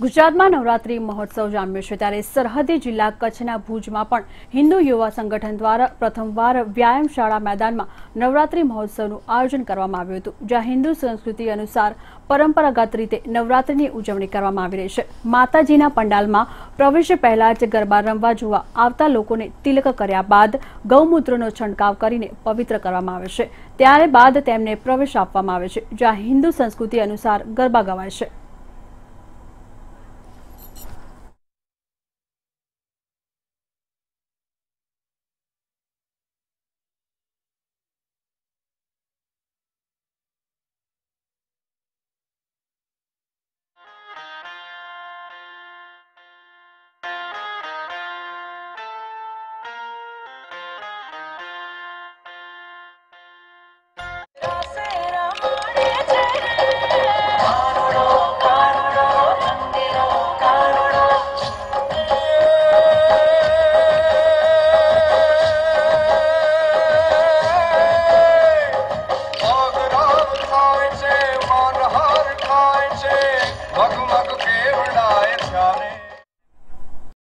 ગુજરાતમાં નવરાત્રી મહોત્સવ જામ્યો છે, ત્યારે સરહદી જિલ્લા કચ્છના ભુજમાં પણ હિન્દુ યુવા સંગઠન દ્વારા પ્રથમવાર વ્યાયામ શાળા મેદાનમાં નવરાત્રી મહોત્સવનું આયોજન કરવામાં આવ્યું હતું, જ્યાં હિન્દુ સંસ્કૃતિ અનુસાર પરંપરાગત રીતે નવરાત્રીની ઉજવણી કરવામાં આવી રહી છે. માતાજીના પંડાલમાં પ્રવેશ પહેલા જ ગરબા રમવા જોવા આવતા લોકોને તિલક કર્યા બાદ ગૌમૂત્રનો છંટકાવ કરીને પવિત્ર કરવામાં આવે છે. ત્યારે બાદ તેમને પ્રવેશ આપવામાં આવે છે, જ્યાં હિન્દુ સંસ્કૃતિ અનુસાર ગરબા ગવાય છે.